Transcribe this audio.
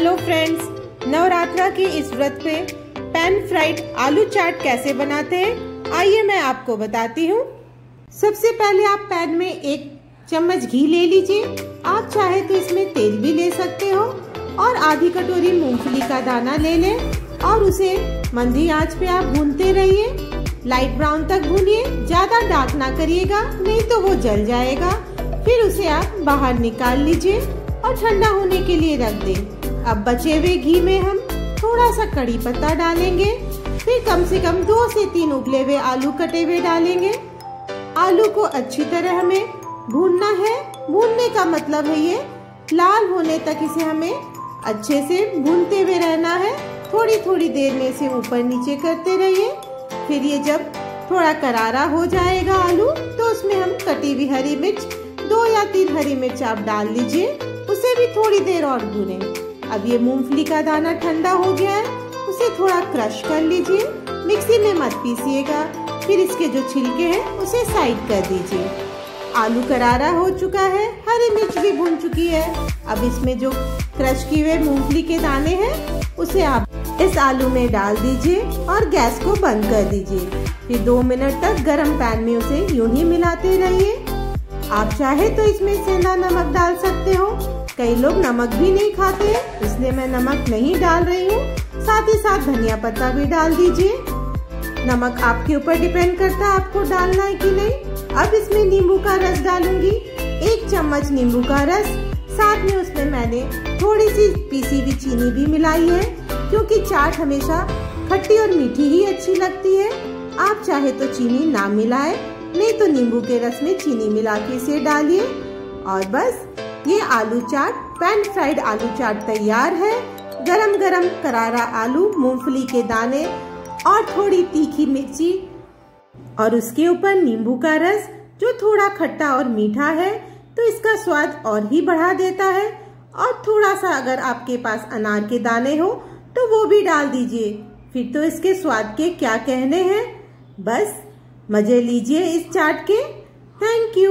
Hello friends, Navratra की इस व्रत पे पैन फ्राइड आलू चाट कैसे बनाते हैं, आइए मैं आपको बताती हूँ। सबसे पहले आप पैन में एक चम्मच घी ले लीजिए। आप चाहे तो इसमें तेल भी ले सकते हो और आधी कटोरी मूंगफली का दाना ले लें और उसे मंदी आँच पे आप भूनते रहिए। लाइट ब्राउन तक भूनिए, ज़्यादा डार्क ना करिएगा, नहीं तो वो जल जाएगा। फिर उसे आप बाहर निकाल लीजिए और ठंडा होने के लिए रख दें। अब बचे हुए घी में हम थोड़ा सा कड़ी पत्ता डालेंगे, फिर कम से कम दो से तीन उबले हुए आलू कटे हुए डालेंगे। आलू को अच्छी तरह हमें भूनना है। भूनने का मतलब है ये, लाल होने तक इसे हमें अच्छे से भूनते हुए रहना है। थोड़ी थोड़ी देर में इसे ऊपर नीचे करते रहिए। फिर ये जब थोड़ा करारा हो जाएगा आलू तो उसमें हम कटी हुई हरी मिर्च, दो या तीन हरी मिर्च आप डाल लीजिए, उसे भी थोड़ी देर और भूने। अब ये मूंगफली का दाना ठंडा हो गया है, उसे थोड़ा क्रश कर लीजिए। मिक्सी में मत पीसिएगा। फिर इसके जो छिलके हैं, उसे साइड कर दीजिए। आलू करारा हो चुका है, हरी मिर्च भी भून चुकी है। अब इसमें जो क्रश किए हुए मूंगफली के दाने हैं, उसे आप इस आलू में डाल दीजिए और गैस को बंद कर दीजिए। फिर दो मिनट तक गरम पैन में उसे यूँ ही मिलाते रहिए। आप चाहे तो इसमें सेंधा नमक डाल सकते हो। कई लोग नमक भी नहीं खाते, इसलिए मैं नमक नहीं डाल रही हूँ। साथ ही साथ धनिया पत्ता भी डाल दीजिए। नमक आपके ऊपर डिपेंड करता है आपको डालना है कि नहीं। अब इसमें नींबू का रस डालूँगी। एक चम्मच नींबू का रस। साथ में उसमें मैंने थोड़ी सी पीसी हुई चीनी भी मिलाई है, क्योंकि चाट हमेशा खट्टी और मीठी ही अच्छी लगती है। आप चाहे तो चीनी ना मिलाए, नहीं तो नींबू के रस में चीनी मिला के इसे डालिए। और बस ये आलू चाट पैन फ्राइड आलू चाट तैयार है। गरम गरम करारा आलू, मूंगफली के दाने और थोड़ी तीखी मिर्ची और उसके ऊपर नींबू का रस, जो थोड़ा खट्टा और मीठा है तो इसका स्वाद और ही बढ़ा देता है। और थोड़ा सा अगर आपके पास अनार के दाने हो तो वो भी डाल दीजिए। फिर तो इसके स्वाद के क्या कहने हैं? बस, मज़े लीजिए इस चाट के। Thank you